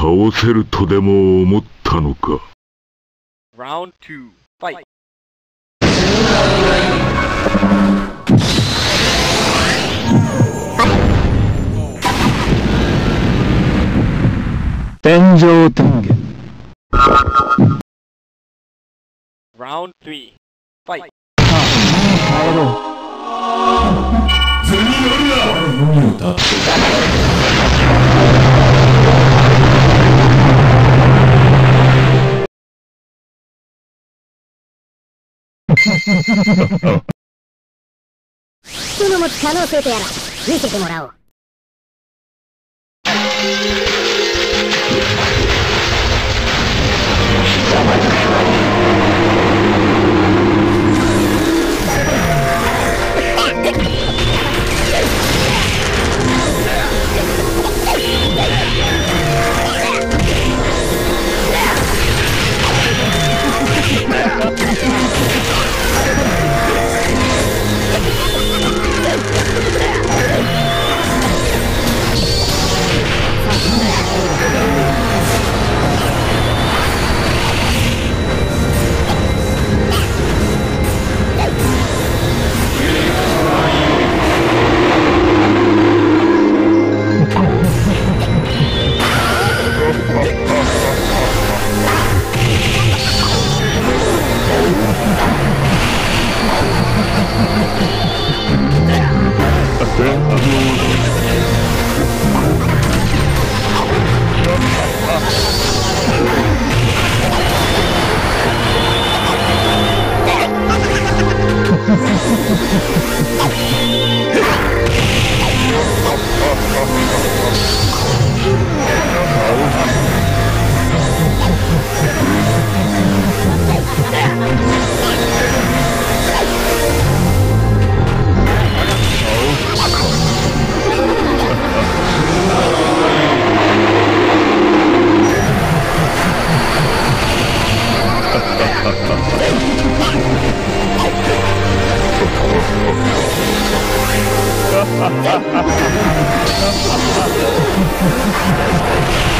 倒せるとでも思ったのか Round two. Fight. 天上天下 Round three. Fight. 人の持つ可能性とやら見せてもらおう。Ha ha ha ha!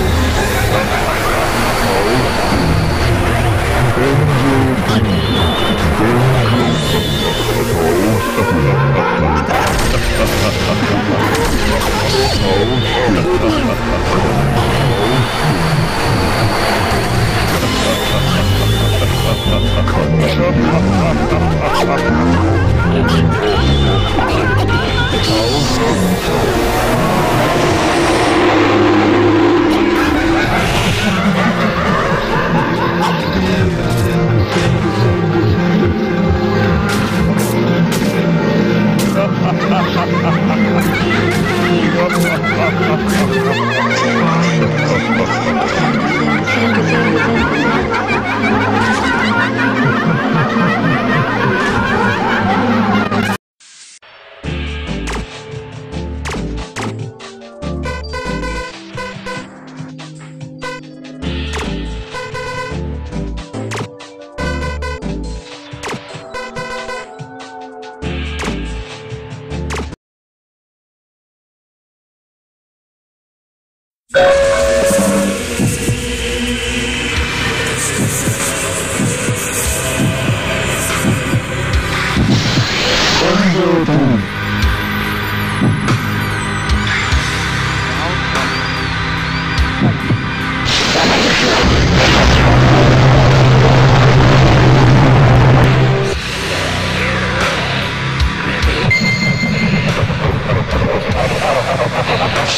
oh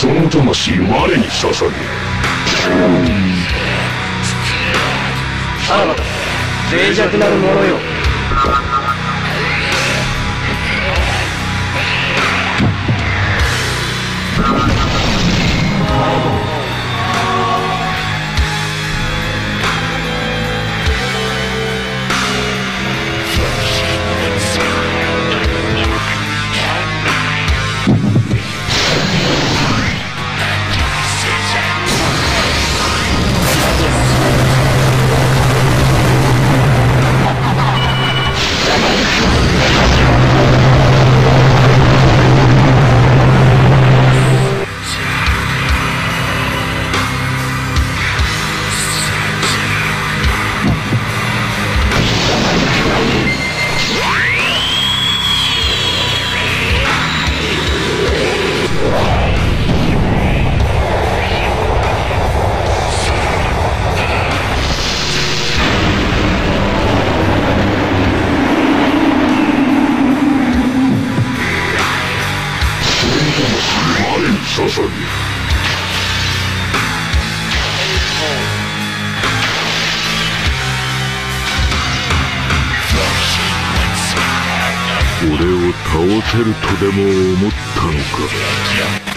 その魂我に捧げさらばだ脆弱なる者よ俺を倒せるとでも思ったのか？